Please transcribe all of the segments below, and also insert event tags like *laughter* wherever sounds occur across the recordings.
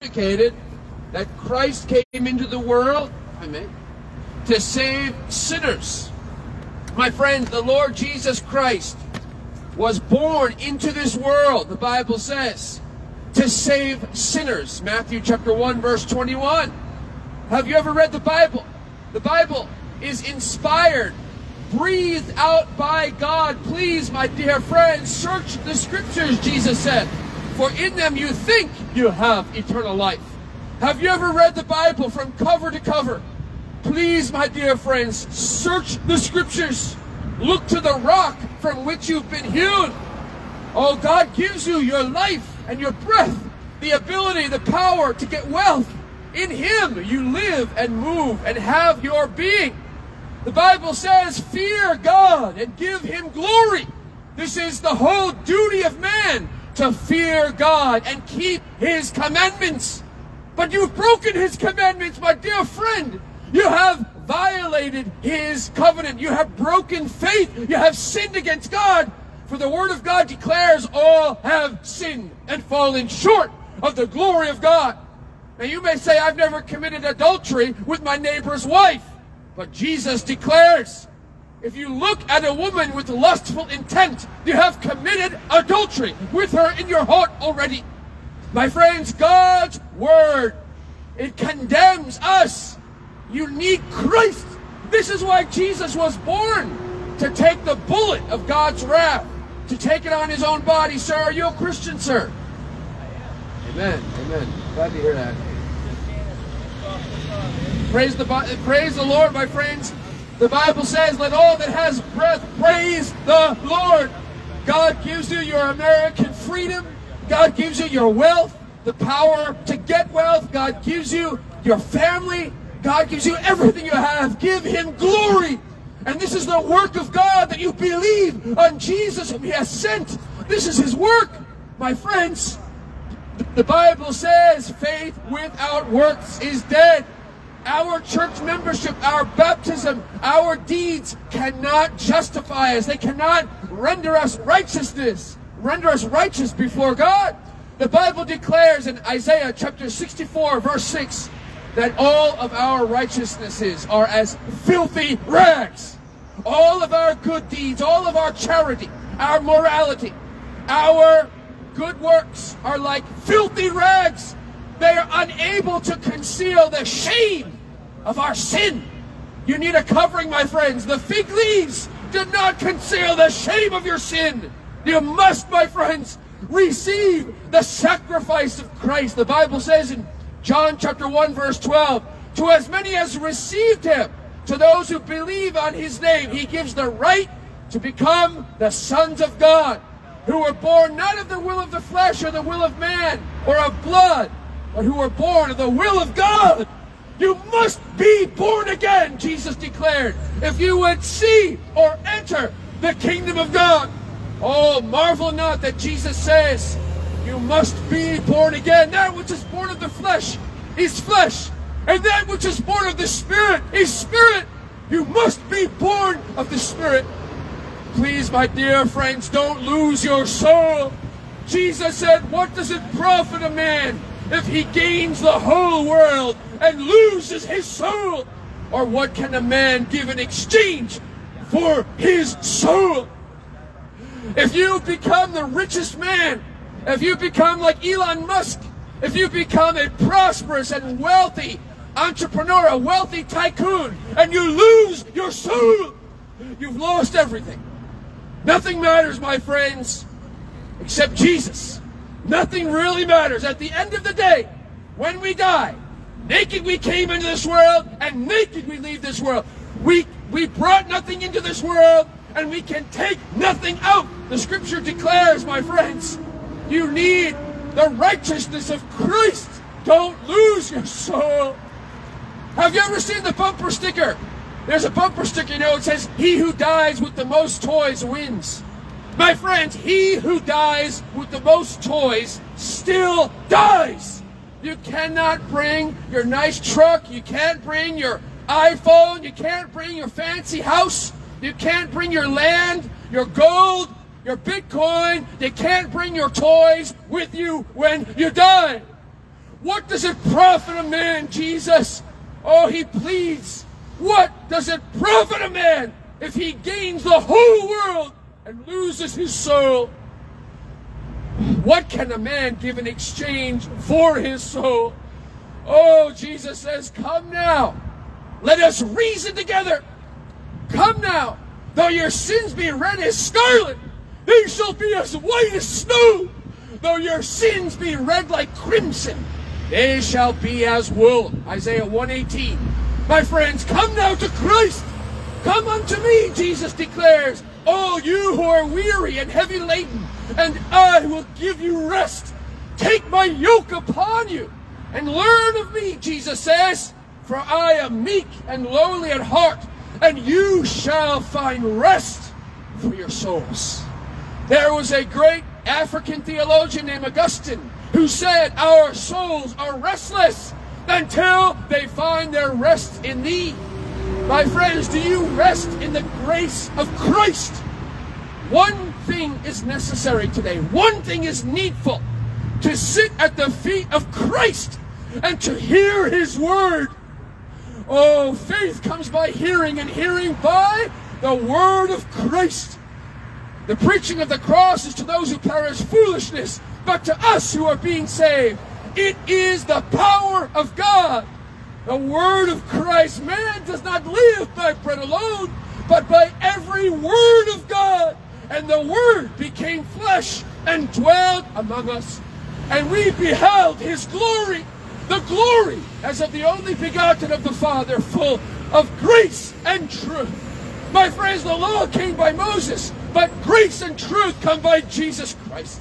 indicated that Christ came into the world, to save sinners. My friends, the Lord Jesus Christ was born into this world, the Bible says, to save sinners. Matthew chapter 1 verse 21. Have you ever read the Bible? The Bible is inspired, breathed out by God. Please, my dear friends, search the scriptures, Jesus said, for in them you think you have eternal life. Have you ever read the Bible from cover to cover? Please, my dear friends, search the scriptures. Look to the rock from which you've been hewn. Oh, God gives you your life and your breath, the ability, the power to get wealth. In Him you live and move and have your being. The Bible says, fear God and give Him glory. This is the whole duty of man, to fear God and keep His commandments. But you've broken His commandments, my dear friend. You have violated His covenant. You have broken faith. You have sinned against God. For the Word of God declares all have sinned and fallen short of the glory of God. Now you may say, I've never committed adultery with my neighbor's wife. But Jesus declares, if you look at a woman with lustful intent, you have committed adultery with her in your heart already. My friends, God's Word, it condemns us. You need Christ. This is why Jesus was born, to take the bullet of God's wrath, to take it on his own body. Sir, are you a Christian, sir? Amen. Amen. Glad to hear that. Praise the, praise the Lord, my friends. The Bible says, let all that has breath praise the Lord. God gives you your American freedom. God gives you your wealth, the power to get wealth. God gives you your family. God gives you everything you have. Give Him glory. And this is the work of God that you believe on Jesus whom He has sent. This is His work, my friends. The Bible says faith without works is dead. Our church membership, our baptism, our deeds cannot justify us. They cannot render us righteousness, render us righteous before God. The Bible declares in Isaiah chapter 64 verse 6 that all of our righteousnesses are as filthy rags. All of our good deeds, all of our charity, our morality, our good works are like filthy rags. They are unable to conceal the shame of our sin. You need a covering, my friends. The fig leaves do not conceal the shame of your sin. You must, my friends, receive the sacrifice of Christ. The Bible says in John chapter 1 verse 12, to as many as received him, to those who believe on his name, he gives the right to become the sons of God, who were born not of the will of the flesh or the will of man or of blood, but who were born of the will of God. You must be born again, Jesus declared, if you would see or enter the kingdom of God. Oh, marvel not that Jesus says, you must be born again. That which is born of the flesh is flesh, and that which is born of the Spirit is spirit. You must be born of the Spirit. Please, my dear friends, don't lose your soul. Jesus said, What does it profit a man if he gains the whole world and loses his soul? Or what can a man give in exchange for his soul? If you become the richest man, if you become like Elon Musk, if you become a prosperous and wealthy entrepreneur, a wealthy tycoon, and you lose your soul, you've lost everything. Nothing matters, my friends, except Jesus. Nothing really matters. At the end of the day, when we die, naked we came into this world, and naked we leave this world. We, we brought nothing into this world, and we can take nothing out. The scripture declares, my friends, you need the righteousness of Christ. Don't lose your soul. Have you ever seen the bumper sticker? There's a bumper sticker, you know, it says, He who dies with the most toys wins. My friends, he who dies with the most toys still dies. You cannot bring your nice truck. You can't bring your iPhone. You can't bring your fancy house. You can't bring your land, your gold, your Bitcoin. You can't bring your toys with you when you die. What does it profit a man, Jesus? Oh, he pleads. What does it profit a man if he gains the whole world and loses his soul? What can a man give in exchange for his soul? Oh, Jesus says, Come now. Let us reason together. Come now. Though your sins be red as scarlet, they shall be as white as snow. Though your sins be red like crimson, they shall be as wool. Isaiah 118. My friends, come now to Christ. Come unto me, Jesus declares, all you who are weary and heavy laden, and I will give you rest. Take my yoke upon you and learn of me, Jesus says, for I am meek and lowly at heart, and you shall find rest for your souls. There was a great African theologian named Augustine who said, Our souls are restless until they find their rest in thee. My friends, do you rest in the grace of Christ? One thing is necessary today. One thing is needful. To sit at the feet of Christ and to hear his word. Oh, faith comes by hearing and hearing by the word of Christ. The preaching of the cross is to those who perish foolishness, but to us who are being saved, it is the power of God. The word of Christ. Man does not live by bread alone, but by every word of God. And the word became flesh and dwelled among us. And we beheld his glory, the glory as of the only begotten of the Father, full of grace and truth. My friends, the law came by Moses, but grace and truth come by Jesus Christ.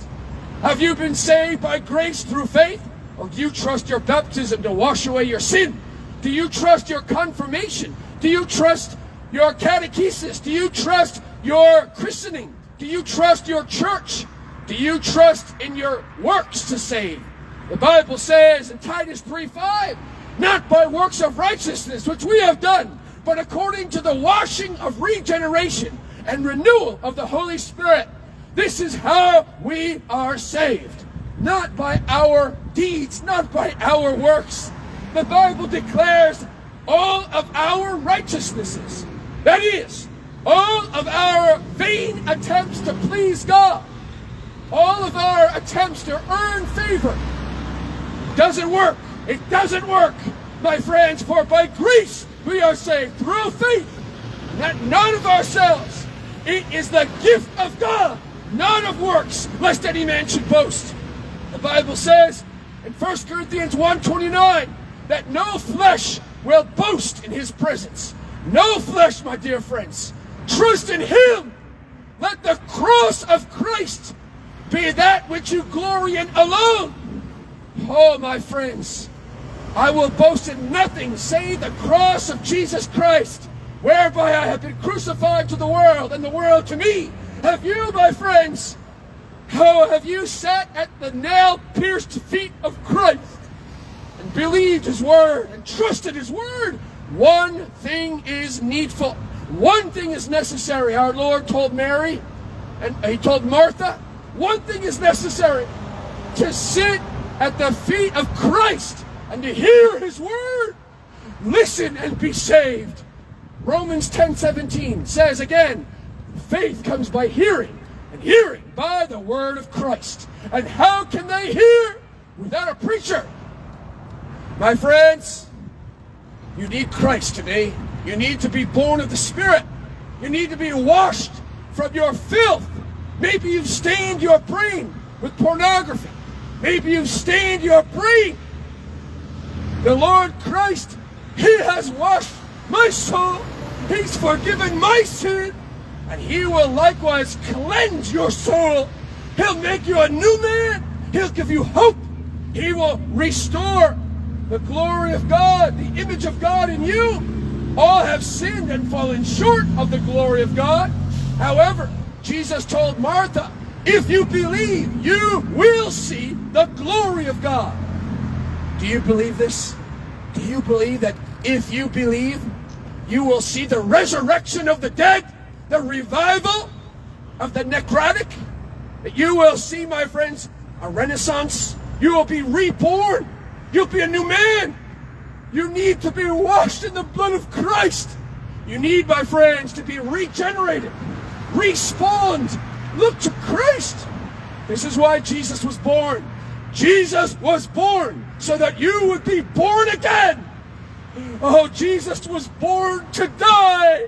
Have you been saved by grace through faith? Or do you trust your baptism to wash away your sin? Do you trust your confirmation? Do you trust your catechesis? Do you trust your christening? Do you trust your church? Do you trust in your works to save? The Bible says in Titus 3:5, not by works of righteousness which we have done, but according to the washing of regeneration and renewal of the Holy Spirit this is how we are saved. Not by our deeds, not by our works. The Bible declares all of our righteousnesses. That is, all of our vain attempts to please God, all of our attempts to earn favor, doesn't work. It doesn't work, my friends, for by grace we are saved through faith, not none of ourselves. It is the gift of God not of works, lest any man should boast. The Bible says in 1 Corinthians 1.29 that no flesh will boast in his presence. No flesh, my dear friends. Trust in him. Let the cross of Christ be that which you glory in alone. Oh, my friends, I will boast in nothing save the cross of Jesus Christ, whereby I have been crucified to the world and the world to me. Have you, my friends, oh, have you sat at the nail-pierced feet of Christ and believed his word and trusted his word? One thing is needful. One thing is necessary. Our Lord told Mary, and he told Martha, one thing is necessary to sit at the feet of Christ and to hear his word. Listen and be saved. Romans 10 17 says again, Faith comes by hearing, and hearing by the word of Christ. And how can they hear without a preacher? My friends, you need Christ today. You need to be born of the Spirit. You need to be washed from your filth. Maybe you've stained your brain with pornography. Maybe you've stained your brain. The Lord Christ, He has washed my soul. He's forgiven my sin and he will likewise cleanse your soul. He'll make you a new man. He'll give you hope. He will restore the glory of God, the image of God in you. All have sinned and fallen short of the glory of God. However, Jesus told Martha, if you believe, you will see the glory of God. Do you believe this? Do you believe that if you believe, you will see the resurrection of the dead? the revival of the necrotic, that you will see, my friends, a renaissance. You will be reborn. You'll be a new man. You need to be washed in the blood of Christ. You need, my friends, to be regenerated, respawned. Look to Christ. This is why Jesus was born. Jesus was born so that you would be born again. Oh, Jesus was born to die.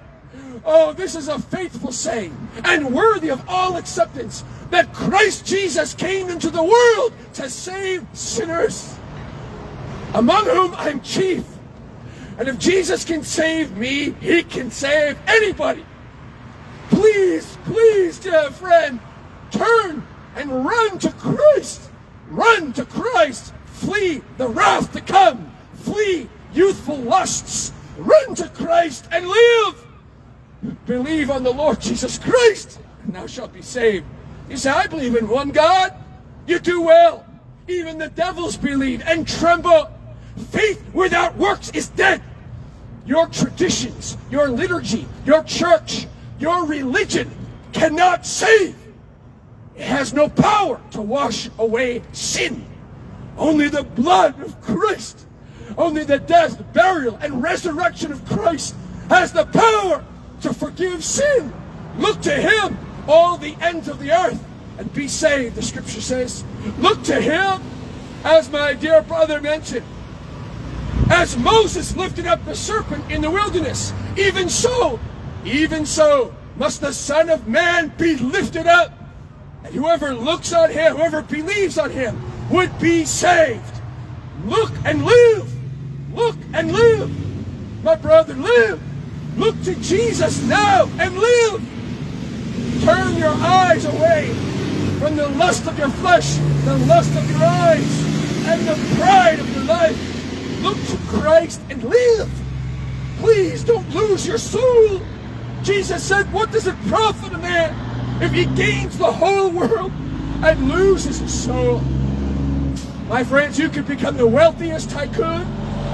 Oh, this is a faithful saying and worthy of all acceptance that Christ Jesus came into the world to save sinners, among whom I'm chief. And if Jesus can save me, he can save anybody. Please, please, dear friend, turn and run to Christ. Run to Christ. Flee the wrath to come. Flee youthful lusts. Run to Christ and live. Believe on the Lord Jesus Christ, and thou shalt be saved. You say, I believe in one God. You do well. Even the devils believe and tremble. Faith without works is dead. Your traditions, your liturgy, your church, your religion cannot save. It has no power to wash away sin. Only the blood of Christ, only the death, burial, and resurrection of Christ has the power to forgive sin. Look to him, all the ends of the earth, and be saved, the scripture says. Look to him, as my dear brother mentioned. As Moses lifted up the serpent in the wilderness, even so, even so, must the Son of Man be lifted up. And whoever looks on him, whoever believes on him, would be saved. Look and live. Look and live. My brother, live. Look to Jesus now and live. Turn your eyes away from the lust of your flesh, the lust of your eyes, and the pride of your life. Look to Christ and live. Please don't lose your soul. Jesus said, What does it profit a man if he gains the whole world and loses his soul? My friends, you could become the wealthiest tycoon.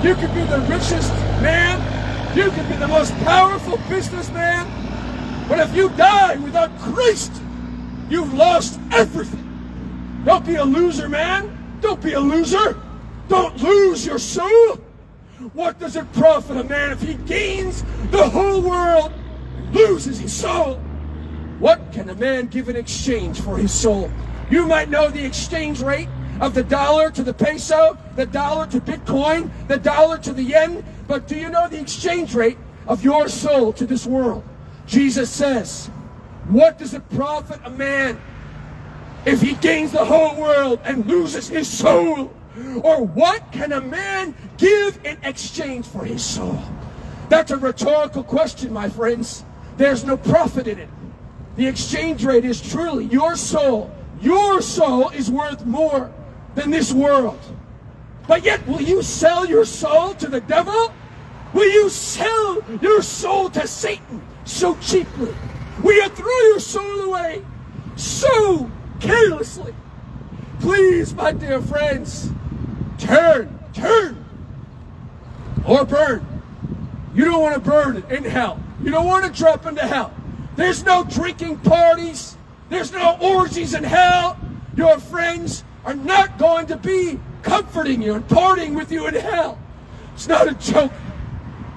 You could be the richest man you can be the most powerful businessman, but if you die without Christ, you've lost everything. Don't be a loser, man. Don't be a loser. Don't lose your soul. What does it profit a man if he gains the whole world, and loses his soul? What can a man give in exchange for his soul? You might know the exchange rate of the dollar to the peso, the dollar to Bitcoin, the dollar to the yen, but do you know the exchange rate of your soul to this world? Jesus says, What does it profit a man if he gains the whole world and loses his soul? Or what can a man give in exchange for his soul? That's a rhetorical question, my friends. There's no profit in it. The exchange rate is truly your soul. Your soul is worth more than this world. But yet, will you sell your soul to the devil? Will you sell your soul to Satan so cheaply? Will you throw your soul away so carelessly? Please, my dear friends, turn, turn, or burn. You don't want to burn in hell. You don't want to drop into hell. There's no drinking parties. There's no orgies in hell. Your friends are not going to be comforting you and partying with you in hell. It's not a joke.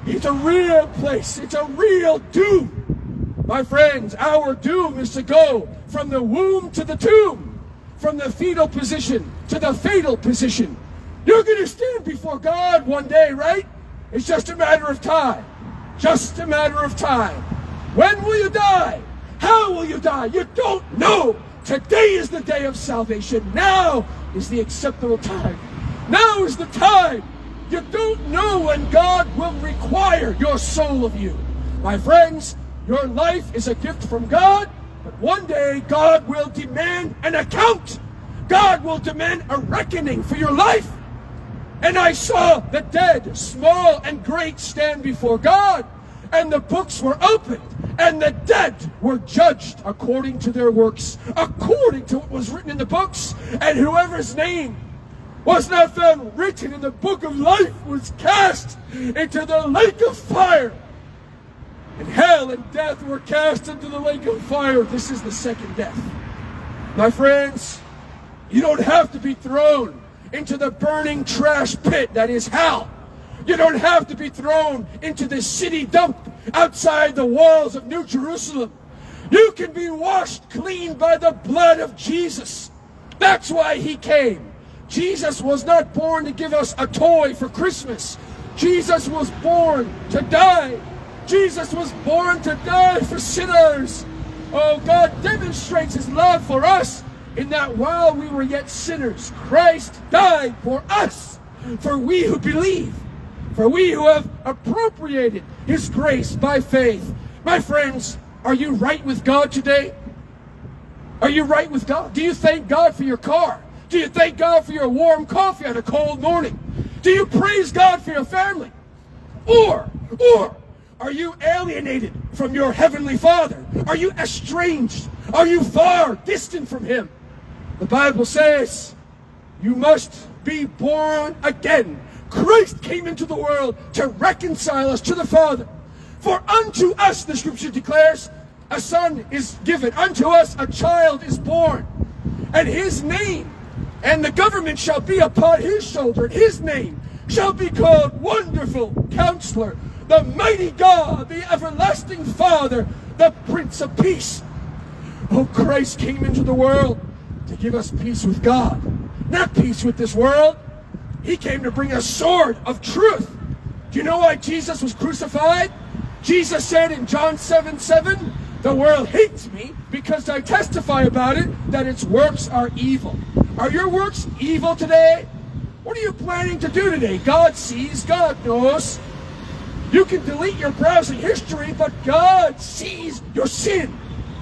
It's a real place. It's a real doom. My friends, our doom is to go from the womb to the tomb, from the fetal position to the fatal position. You're going to stand before God one day, right? It's just a matter of time. Just a matter of time. When will you die? How will you die? You don't know. Today is the day of salvation. Now is the acceptable time. Now is the time. You don't know when God will require your soul of you. My friends, your life is a gift from God, but one day God will demand an account. God will demand a reckoning for your life. And I saw the dead, small and great, stand before God, and the books were opened, and the dead were judged according to their works, according to what was written in the books, and whoever's name was not found written in the book of life was cast into the lake of fire. And hell and death were cast into the lake of fire. This is the second death. My friends, you don't have to be thrown into the burning trash pit that is hell. You don't have to be thrown into the city dump outside the walls of New Jerusalem. You can be washed clean by the blood of Jesus. That's why he came. Jesus was not born to give us a toy for Christmas. Jesus was born to die. Jesus was born to die for sinners. Oh, God demonstrates his love for us in that while we were yet sinners, Christ died for us, for we who believe, for we who have appropriated his grace by faith. My friends, are you right with God today? Are you right with God? Do you thank God for your car? Do you thank God for your warm coffee on a cold morning? Do you praise God for your family? Or, or, are you alienated from your heavenly Father? Are you estranged? Are you far distant from Him? The Bible says you must be born again. Christ came into the world to reconcile us to the Father. For unto us, the scripture declares, a son is given. Unto us a child is born. And his name and the government shall be upon his shoulder. And his name shall be called Wonderful Counselor, the Mighty God, the Everlasting Father, the Prince of Peace. Oh, Christ came into the world to give us peace with God, not peace with this world. He came to bring a sword of truth. Do you know why Jesus was crucified? Jesus said in John 7 7, the world hates me because I testify about it that its works are evil. Are your works evil today? What are you planning to do today? God sees, God knows. You can delete your browsing history, but God sees your sin.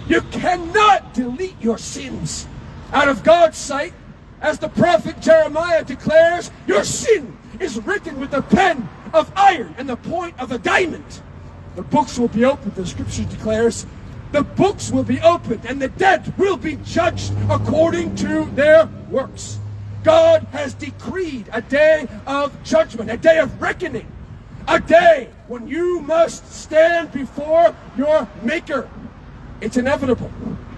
You cannot delete your sins. Out of God's sight, as the prophet Jeremiah declares, your sin is written with the pen of iron and the point of a diamond. The books will be opened, the scripture declares. The books will be opened and the dead will be judged according to their works. God has decreed a day of judgment, a day of reckoning, a day when you must stand before your Maker. It's inevitable.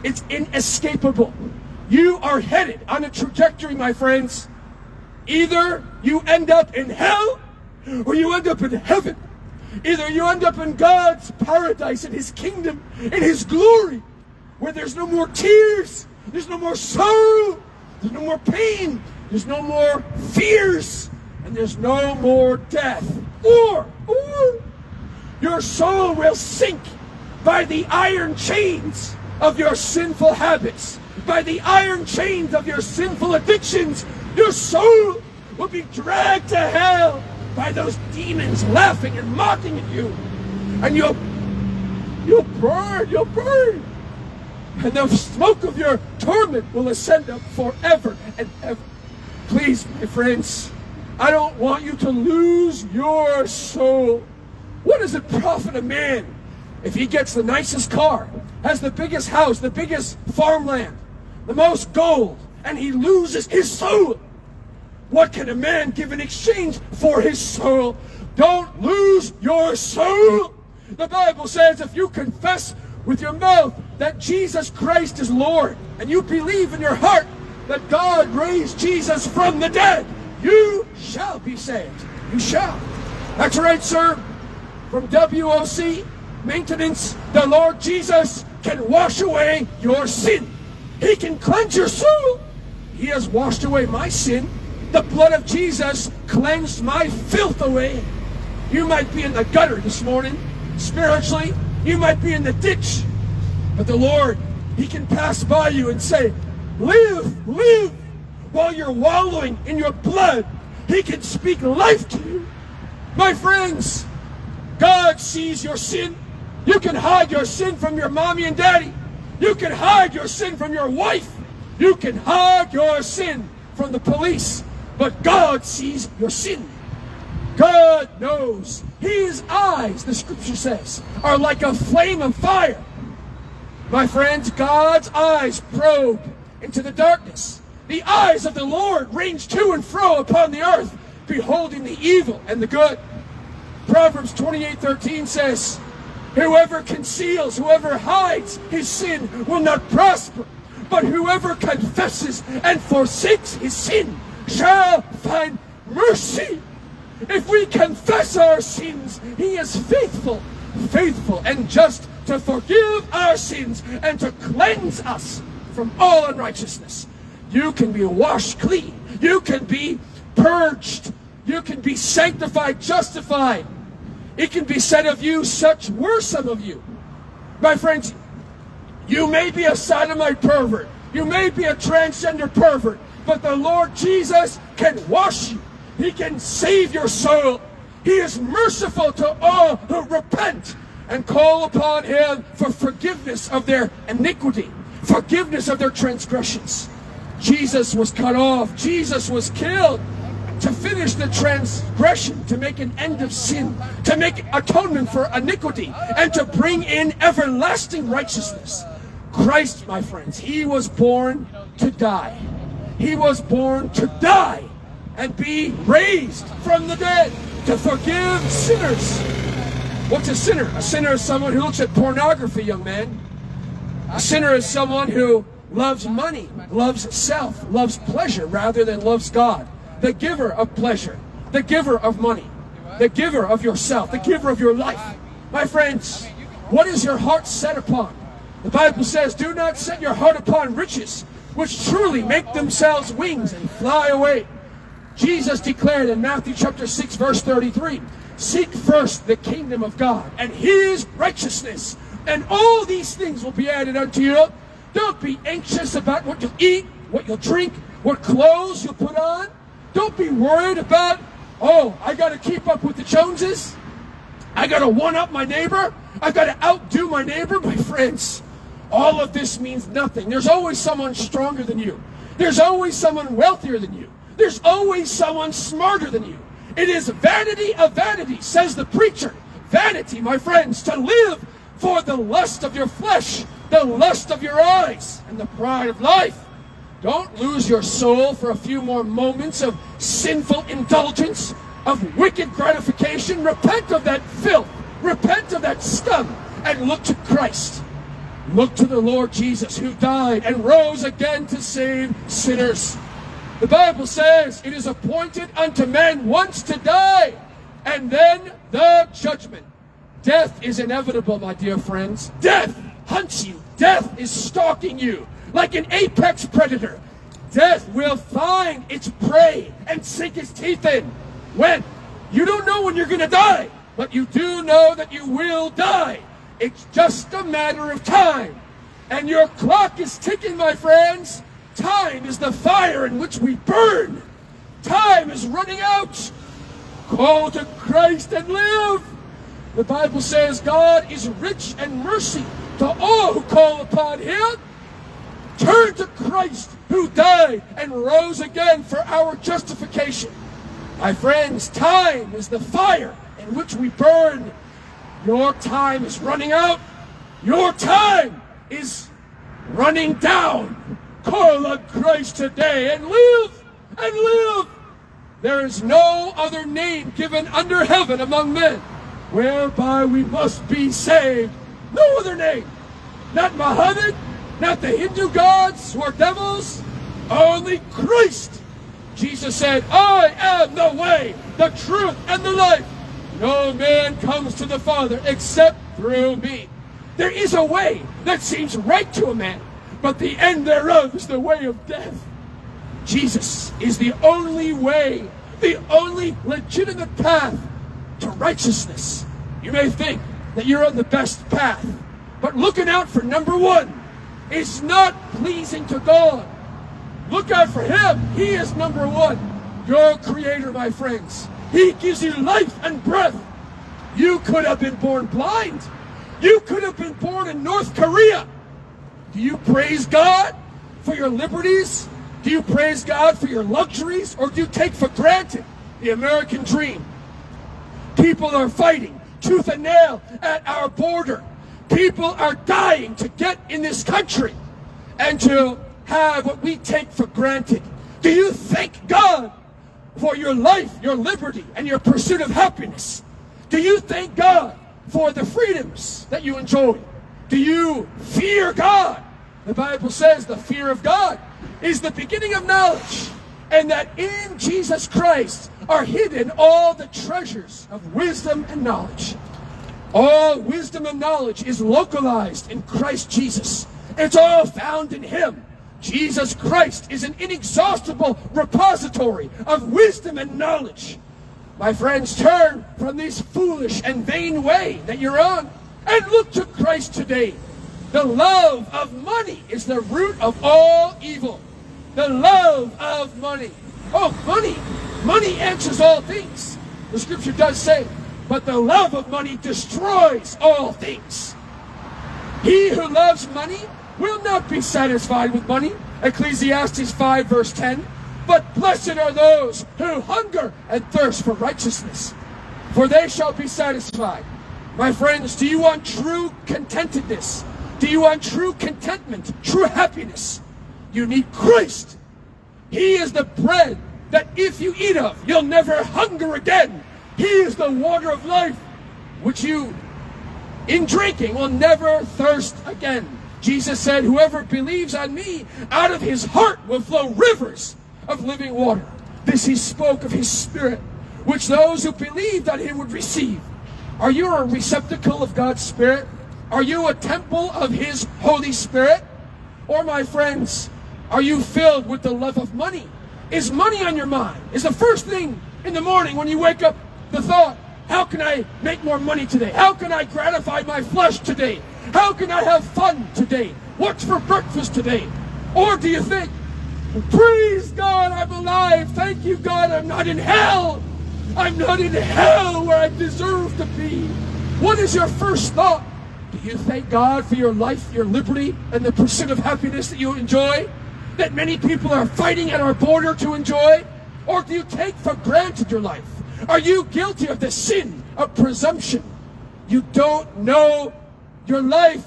It's inescapable. You are headed on a trajectory, my friends. Either you end up in hell or you end up in heaven. Either you end up in God's paradise, in His kingdom, in His glory, where there's no more tears, there's no more sorrow, there's no more pain, there's no more fears, and there's no more death. Or, or, your soul will sink by the iron chains of your sinful habits, by the iron chains of your sinful addictions. Your soul will be dragged to hell by those demons laughing and mocking at you. And you'll, you'll burn, you'll burn. And the smoke of your torment will ascend up forever and ever. Please, my friends, I don't want you to lose your soul. What does it profit a man if he gets the nicest car, has the biggest house, the biggest farmland, the most gold, and he loses his soul? What can a man give in exchange for his soul? Don't lose your soul. The Bible says if you confess with your mouth that Jesus Christ is Lord and you believe in your heart that God raised Jesus from the dead, you shall be saved. You shall. That's right, sir. From WOC Maintenance, the Lord Jesus can wash away your sin. He can cleanse your soul. He has washed away my sin the blood of Jesus cleansed my filth away. You might be in the gutter this morning, spiritually. You might be in the ditch. But the Lord, He can pass by you and say, Live, live. While you're wallowing in your blood, He can speak life to you. My friends, God sees your sin. You can hide your sin from your mommy and daddy. You can hide your sin from your wife. You can hide your sin from the police. But God sees your sin. God knows. His eyes, the scripture says, are like a flame of fire. My friends, God's eyes probe into the darkness. The eyes of the Lord range to and fro upon the earth, beholding the evil and the good. Proverbs 28 13 says, Whoever conceals, whoever hides his sin will not prosper, but whoever confesses and forsakes his sin shall find mercy. If we confess our sins, He is faithful, faithful and just to forgive our sins and to cleanse us from all unrighteousness. You can be washed clean. You can be purged. You can be sanctified, justified. It can be said of you, such were some of you. My friends, you may be a sodomite pervert. You may be a transgender pervert. But the Lord Jesus can wash you. He can save your soul. He is merciful to all who repent and call upon Him for forgiveness of their iniquity, forgiveness of their transgressions. Jesus was cut off. Jesus was killed to finish the transgression, to make an end of sin, to make atonement for iniquity, and to bring in everlasting righteousness. Christ, my friends, He was born to die. He was born to die and be raised from the dead to forgive sinners. What's a sinner? A sinner is someone who looks at pornography, young man. A sinner is someone who loves money, loves self, loves pleasure rather than loves God. The giver of pleasure, the giver of money, the giver of yourself, the giver of your life. My friends, what is your heart set upon? The Bible says, do not set your heart upon riches, which truly make themselves wings and fly away. Jesus declared in Matthew chapter 6 verse 33, Seek first the kingdom of God and his righteousness, and all these things will be added unto you. Don't be anxious about what you'll eat, what you'll drink, what clothes you'll put on. Don't be worried about, oh, I got to keep up with the Joneses. I got to one up my neighbor. I got to outdo my neighbor, my friends. All of this means nothing. There's always someone stronger than you. There's always someone wealthier than you. There's always someone smarter than you. It is vanity of vanity, says the preacher. Vanity, my friends, to live for the lust of your flesh, the lust of your eyes, and the pride of life. Don't lose your soul for a few more moments of sinful indulgence, of wicked gratification. Repent of that filth. Repent of that scum and look to Christ. Look to the Lord Jesus who died and rose again to save sinners. The Bible says it is appointed unto men once to die and then the judgment. Death is inevitable, my dear friends. Death hunts you. Death is stalking you like an apex predator. Death will find its prey and sink its teeth in. When? You don't know when you're going to die, but you do know that you will die. It's just a matter of time. And your clock is ticking, my friends. Time is the fire in which we burn. Time is running out. Call to Christ and live. The Bible says God is rich and mercy to all who call upon him. Turn to Christ who died and rose again for our justification. My friends, time is the fire in which we burn your time is running out. Your time is running down. Call on Christ today and live and live. There is no other name given under heaven among men whereby we must be saved. No other name. Not Muhammad, not the Hindu gods or devils, only Christ. Jesus said, I am the way, the truth, and the life. No man comes to the Father except through me. There is a way that seems right to a man, but the end thereof is the way of death. Jesus is the only way, the only legitimate path to righteousness. You may think that you're on the best path, but looking out for number one is not pleasing to God. Look out for Him. He is number one. Your Creator, my friends. He gives you life and breath. You could have been born blind. You could have been born in North Korea. Do you praise God for your liberties? Do you praise God for your luxuries? Or do you take for granted the American dream? People are fighting tooth and nail at our border. People are dying to get in this country and to have what we take for granted. Do you thank God for your life, your liberty, and your pursuit of happiness? Do you thank God for the freedoms that you enjoy? Do you fear God? The Bible says the fear of God is the beginning of knowledge. and that in Jesus Christ are hidden all the treasures of wisdom and knowledge. All wisdom and knowledge is localized in Christ Jesus. It's all found in Him. Jesus Christ is an inexhaustible repository of wisdom and knowledge. My friends, turn from this foolish and vain way that you're on and look to Christ today. The love of money is the root of all evil. The love of money. Oh, money. Money answers all things. The scripture does say, but the love of money destroys all things. He who loves money will not be satisfied with money. Ecclesiastes 5 verse 10. But blessed are those who hunger and thirst for righteousness, for they shall be satisfied. My friends, do you want true contentedness? Do you want true contentment, true happiness? You need Christ. He is the bread that if you eat of, you'll never hunger again. He is the water of life, which you, in drinking, will never thirst again. Jesus said, Whoever believes on me, out of his heart will flow rivers of living water. This he spoke of his spirit, which those who believed on him would receive. Are you a receptacle of God's spirit? Are you a temple of his Holy Spirit? Or, my friends, are you filled with the love of money? Is money on your mind? Is the first thing in the morning when you wake up the thought, how can I make more money today? How can I gratify my flesh today? How can I have fun today? What's for breakfast today? Or do you think, praise God, I'm alive. Thank you, God, I'm not in hell. I'm not in hell where I deserve to be. What is your first thought? Do you thank God for your life, your liberty, and the pursuit of happiness that you enjoy? That many people are fighting at our border to enjoy? Or do you take for granted your life? Are you guilty of the sin of presumption? You don't know your life,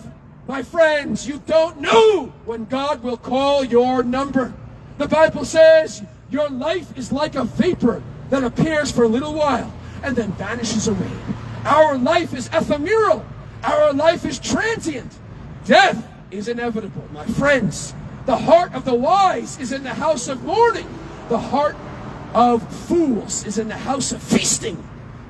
my friends, you don't know when God will call your number. The Bible says your life is like a vapor that appears for a little while and then vanishes away. Our life is ephemeral. Our life is transient. Death is inevitable, my friends. The heart of the wise is in the house of mourning. The heart of fools is in the house of feasting.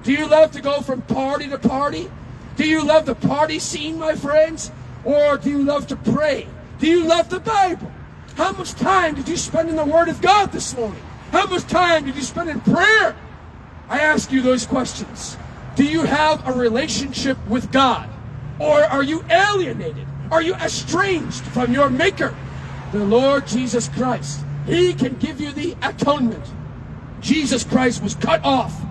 Do you love to go from party to party? Do you love the party scene, my friends? Or do you love to pray? Do you love the Bible? How much time did you spend in the Word of God this morning? How much time did you spend in prayer? I ask you those questions. Do you have a relationship with God? Or are you alienated? Are you estranged from your Maker? The Lord Jesus Christ. He can give you the atonement. Jesus Christ was cut off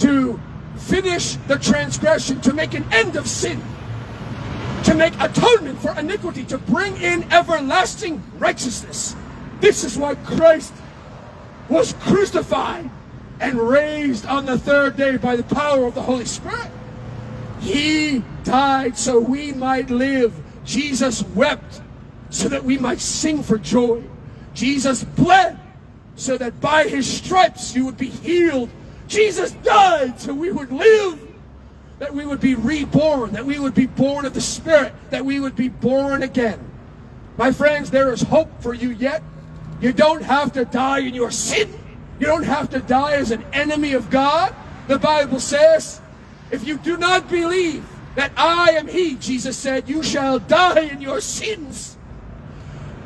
to finish the transgression, to make an end of sin, to make atonement for iniquity, to bring in everlasting righteousness. This is why Christ was crucified and raised on the third day by the power of the Holy Spirit. He died so we might live. Jesus wept so that we might sing for joy. Jesus bled so that by his stripes you would be healed Jesus died so we would live, that we would be reborn, that we would be born of the Spirit, that we would be born again. My friends, there is hope for you yet. You don't have to die in your sin. You don't have to die as an enemy of God. The Bible says, if you do not believe that I am He, Jesus said, you shall die in your sins.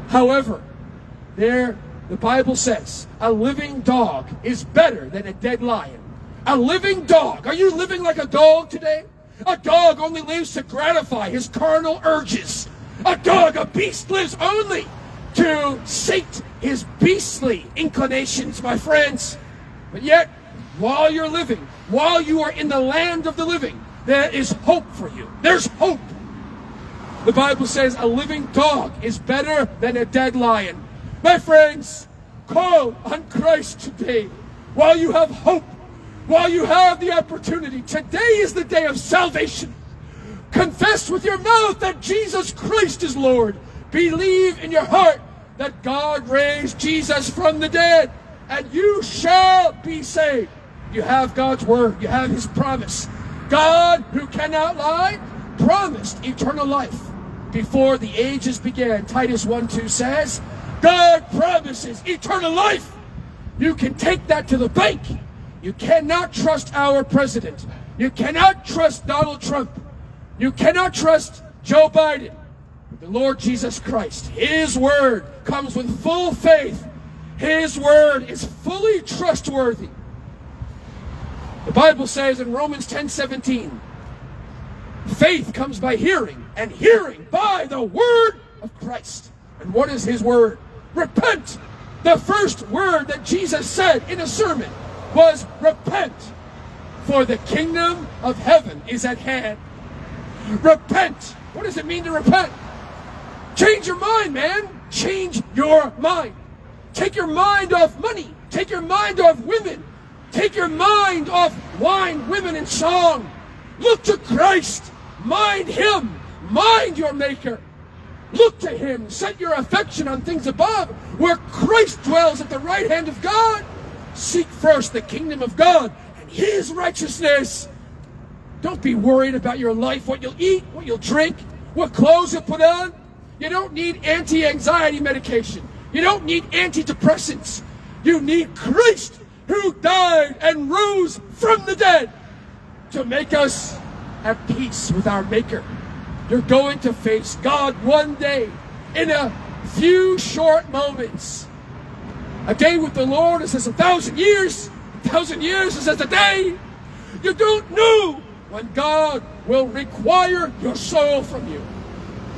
However, there the Bible says a living dog is better than a dead lion. A living dog. Are you living like a dog today? A dog only lives to gratify his carnal urges. A dog, a beast, lives only to sate his beastly inclinations, my friends. But yet, while you're living, while you are in the land of the living, there is hope for you. There's hope. The Bible says a living dog is better than a dead lion. My friends, call on Christ today while you have hope, while you have the opportunity. Today is the day of salvation. Confess with your mouth that Jesus Christ is Lord. Believe in your heart that God raised Jesus from the dead, and you shall be saved. You have God's word, you have his promise. God, who cannot lie, promised eternal life before the ages began. Titus 1 2 says, God promises eternal life You can take that to the bank. You cannot trust our president. You cannot trust Donald Trump. You cannot trust Joe Biden. The Lord Jesus Christ, His word comes with full faith. His word is fully trustworthy. The Bible says in Romans 10 17, faith comes by hearing, and hearing by the word of Christ. And what is His word? Repent. The first word that Jesus said in a sermon was repent, for the kingdom of heaven is at hand. Repent. What does it mean to repent? Change your mind, man. Change your mind. Take your mind off money. Take your mind off women. Take your mind off wine, women, and song. Look to Christ. Mind Him. Mind your Maker. Look to Him. Set your affection on things above, where Christ dwells at the right hand of God. Seek first the kingdom of God and His righteousness. Don't be worried about your life, what you'll eat, what you'll drink, what clothes you'll put on. You don't need anti-anxiety medication. You don't need antidepressants. You need Christ who died and rose from the dead to make us at peace with our Maker. You're going to face God one day in a few short moments. A day with the Lord is as a thousand years. A thousand years is as a day. You don't know when God will require your soul from you.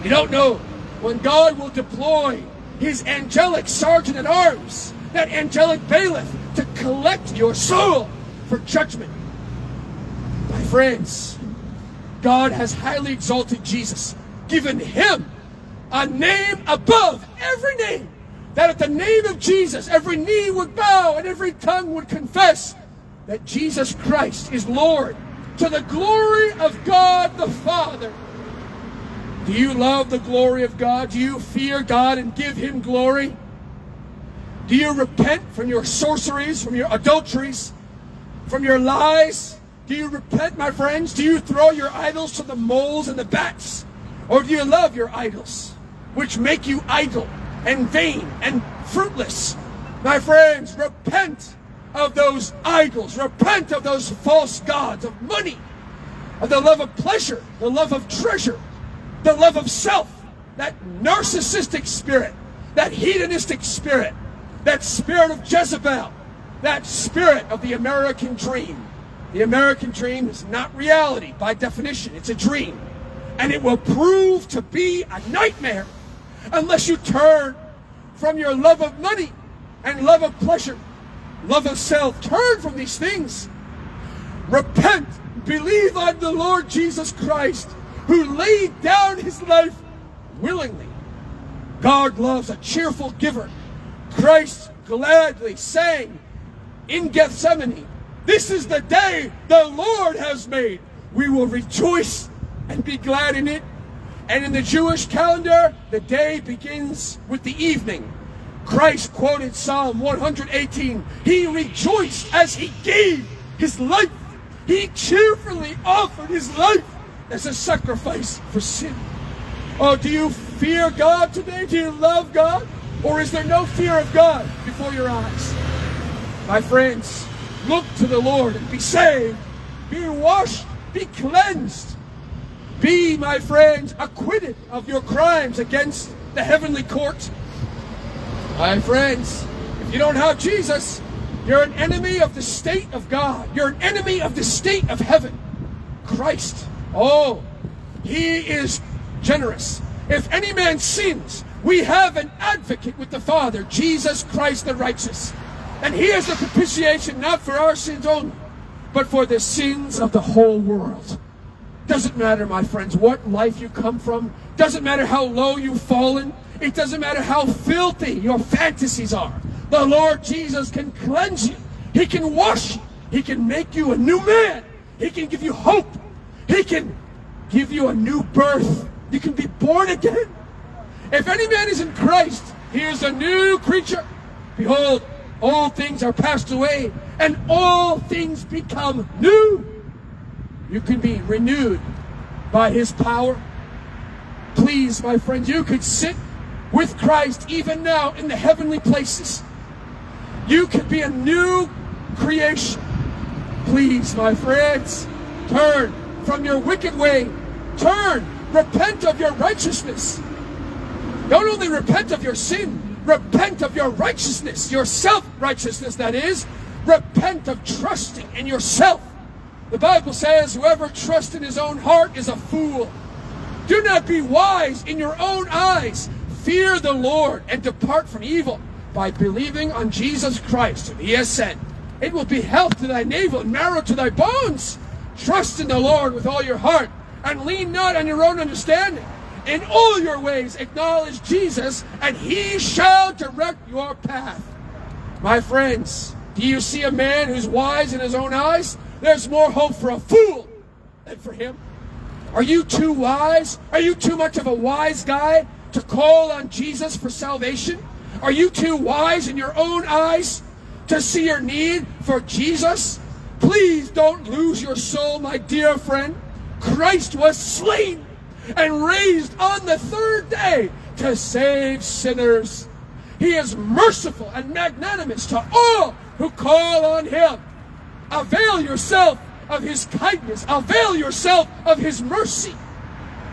You don't know when God will deploy his angelic sergeant at arms, that angelic bailiff, to collect your soul for judgment. My friends, God has highly exalted Jesus, given him a name above every name, that at the name of Jesus, every knee would bow and every tongue would confess that Jesus Christ is Lord to the glory of God the Father. Do you love the glory of God? Do you fear God and give Him glory? Do you repent from your sorceries, from your adulteries, from your lies? Do you repent, my friends? Do you throw your idols to the moles and the bats? Or do you love your idols, which make you idle and vain and fruitless? My friends, repent of those idols. Repent of those false gods of money, of the love of pleasure, the love of treasure, the love of self, that narcissistic spirit, that hedonistic spirit, that spirit of Jezebel, that spirit of the American dream. The American dream is not reality by definition, it's a dream. And it will prove to be a nightmare unless you turn from your love of money and love of pleasure, love of self. Turn from these things. Repent, believe on the Lord Jesus Christ who laid down his life willingly. God loves a cheerful giver. Christ gladly sang in Gethsemane, This is the day the Lord has made. We will rejoice and be glad in it. And in the Jewish calendar, the day begins with the evening. Christ quoted Psalm 118. He rejoiced as he gave his life. He cheerfully offered his life as a sacrifice for sin. Oh, do you fear God today? Do you love God? Or is there no fear of God before your eyes? My friends, look to the Lord and be saved, be washed, be cleansed. Be, my friends, acquitted of your crimes against the heavenly court. My friends, if you don't have Jesus, you're an enemy of the state of God. You're an enemy of the state of heaven. Christ Oh, he is generous. If any man sins, we have an advocate with the Father, Jesus Christ the righteous. And he is the propitiation not for our sins only, but for the sins of the whole world. Doesn't matter, my friends, what life you come from. Doesn't matter how low you've fallen. It doesn't matter how filthy your fantasies are. The Lord Jesus can cleanse you. He can wash you. He can make you a new man. He can give you hope. He can give you a new birth. You can be born again. If any man is in Christ, he is a new creature. Behold, all things are passed away, and all things become new. You can be renewed by his power. Please, my friends, you could sit with Christ even now in the heavenly places. You could be a new creation. Please, my friends, turn from your wicked way. Turn. Repent of your righteousness. Don't only repent of your sin, repent of your righteousness, your self-righteousness, that is. Repent of trusting in yourself. The Bible says, whoever trusts in his own heart is a fool. Do not be wise in your own eyes. Fear the Lord and depart from evil by believing on Jesus Christ, whom he has sent. It will be health to thy navel and marrow to thy bones. Trust in the Lord with all your heart and lean not on your own understanding. In all your ways acknowledge Jesus and he shall direct your path. My friends, do you see a man who's wise in his own eyes? There's more hope for a fool than for him. Are you too wise? Are you too much of a wise guy to call on Jesus for salvation? Are you too wise in your own eyes to see your need for Jesus? Please don't lose your soul, my dear friend. Christ was slain and raised on the third day to save sinners. He is merciful and magnanimous to all who call on him. Avail yourself of his kindness. Avail yourself of his mercy.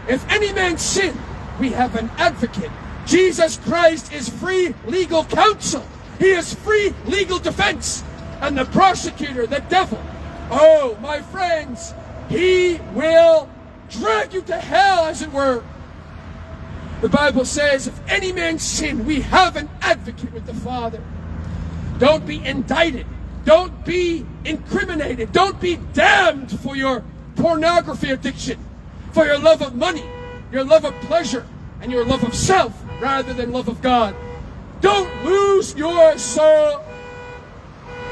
If any man sin, we have an advocate. Jesus Christ is free legal counsel. He is free legal defense. And the prosecutor, the devil, oh, my friends, he will drag you to hell, as it were. The Bible says, if any man sin, we have an advocate with the Father. Don't be indicted. Don't be incriminated. Don't be damned for your pornography addiction, for your love of money, your love of pleasure, and your love of self rather than love of God. Don't lose your soul.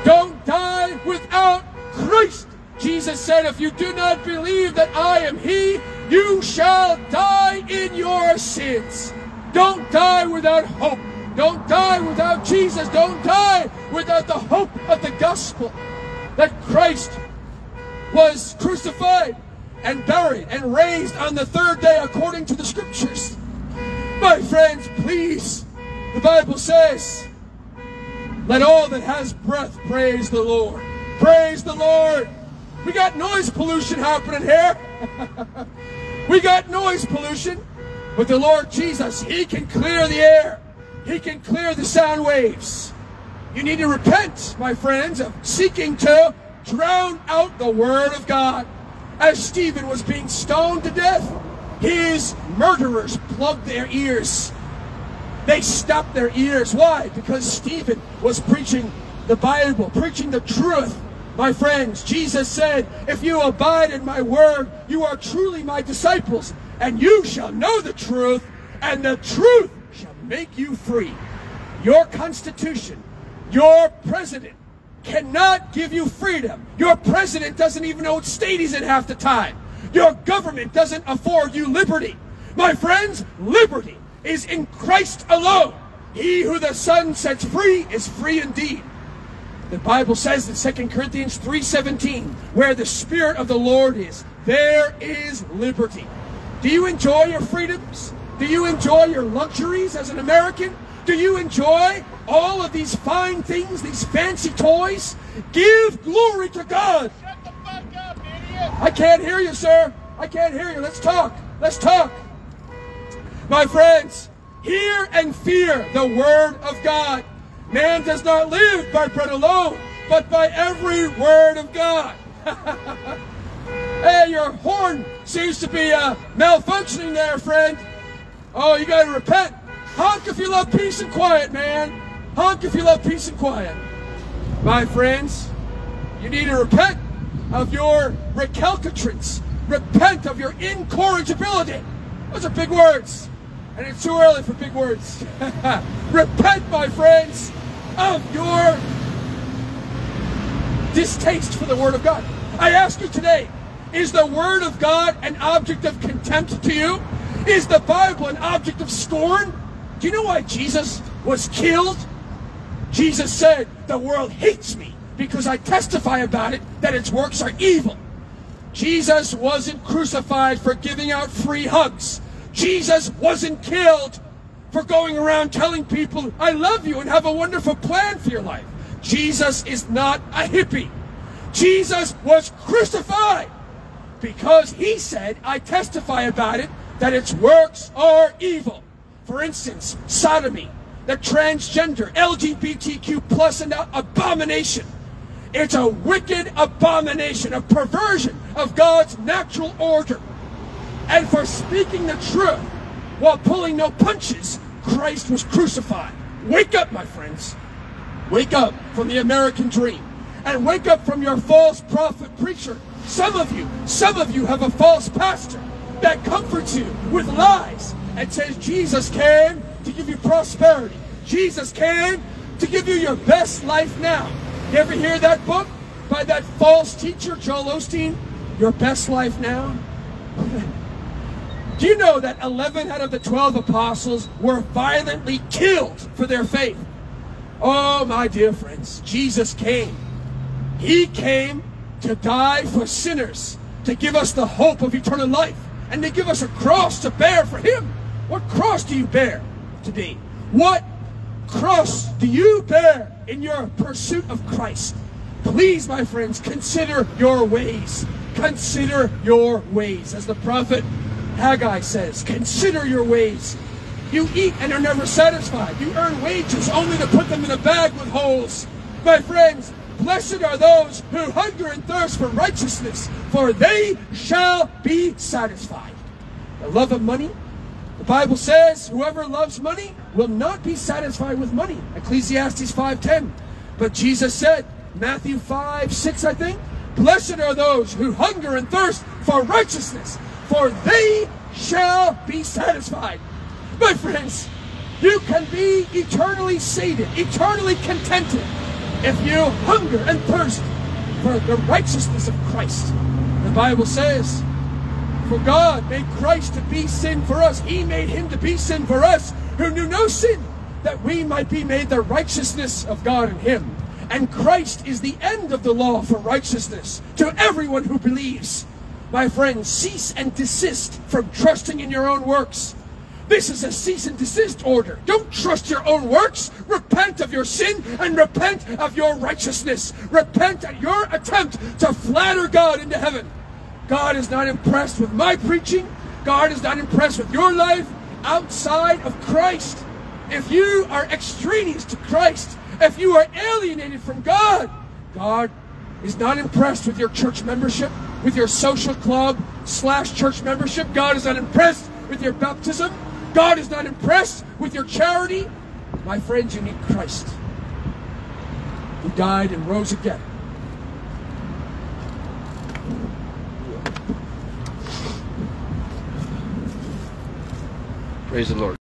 Don't die without Christ. Jesus said, if you do not believe that I am He, you shall die in your sins. Don't die without hope. Don't die without Jesus. Don't die without the hope of the gospel that Christ was crucified and buried and raised on the third day according to the scriptures. My friends, please, the Bible says, let all that has breath praise the Lord. Praise the Lord. We got noise pollution happening here. *laughs* we got noise pollution. But the Lord Jesus, He can clear the air. He can clear the sound waves. You need to repent, my friends, of seeking to drown out the Word of God. As Stephen was being stoned to death, his murderers plugged their ears. They stopped their ears. Why? Because Stephen was preaching the Bible, preaching the truth. My friends, Jesus said, If you abide in my word, you are truly my disciples, and you shall know the truth, and the truth shall make you free. Your constitution, your president cannot give you freedom. Your president doesn't even know what state he's in half the time. Your government doesn't afford you liberty. My friends, liberty is in Christ alone. He who the Son sets free is free indeed. The Bible says in 2 Corinthians 3.17, where the Spirit of the Lord is, there is liberty. Do you enjoy your freedoms? Do you enjoy your luxuries as an American? Do you enjoy all of these fine things, these fancy toys? Give glory to God. Shut the fuck up, idiot! I can't hear you, sir. I can't hear you. Let's talk. Let's talk. My friends, hear and fear the word of God. Man does not live by bread alone, but by every word of God. *laughs* hey, your horn seems to be uh, malfunctioning there, friend. Oh, you got to repent. Honk if you love peace and quiet, man. Honk if you love peace and quiet. My friends, you need to repent of your recalcitrance. Repent of your incorrigibility. Those are big words. And it's too early for big words. *laughs* repent, my friends, of your distaste for the Word of God. I ask you today, is the Word of God an object of contempt to you? Is the Bible an object of scorn? Do you know why Jesus was killed? Jesus said, the world hates me because I testify about it that its works are evil. Jesus wasn't crucified for giving out free hugs. Jesus wasn't killed for going around telling people, I love you and have a wonderful plan for your life. Jesus is not a hippie. Jesus was crucified because he said, I testify about it, that its works are evil. For instance, sodomy, the transgender, LGBTQ plus an abomination. It's a wicked abomination, a perversion of God's natural order. And for speaking the truth while pulling no punches, Christ was crucified. Wake up, my friends. Wake up from the American dream. And wake up from your false prophet preacher. Some of you, some of you have a false pastor that comforts you with lies and says Jesus came to give you prosperity. Jesus came to give you your best life now. You ever hear that book by that false teacher, Joel Osteen? Your best life now? *laughs* Do you know that 11 out of the 12 apostles were violently killed for their faith? Oh, my dear friends, Jesus came. He came to die for sinners, to give us the hope of eternal life, and to give us a cross to bear for Him. What cross do you bear today? What cross do you bear in your pursuit of Christ? Please, my friends, consider your ways. Consider your ways. As the prophet Haggai says, consider your ways. You eat and are never satisfied. You earn wages only to put them in a bag with holes. My friends, blessed are those who hunger and thirst for righteousness, for they shall be satisfied. The love of money, the Bible says, whoever loves money will not be satisfied with money. Ecclesiastes 5.10. But Jesus said, Matthew 5, 6, I think, Blessed are those who hunger and thirst for righteousness, for they shall be satisfied. My friends, you can be eternally sated, eternally contented, if you hunger and thirst for the righteousness of Christ. The Bible says, For God made Christ to be sin for us. He made him to be sin for us, who knew no sin, that we might be made the righteousness of God in him. And Christ is the end of the law for righteousness to everyone who believes. My friends, cease and desist from trusting in your own works. This is a cease and desist order. Don't trust your own works. Repent of your sin and repent of your righteousness. Repent at your attempt to flatter God into heaven. God is not impressed with my preaching. God is not impressed with your life outside of Christ. If you are extraneous to Christ, if you are alienated from God, God is not impressed with your church membership, with your social club slash church membership. God is not impressed with your baptism. God is not impressed with your charity. My friends, you need Christ. Who died and rose again. Praise the Lord.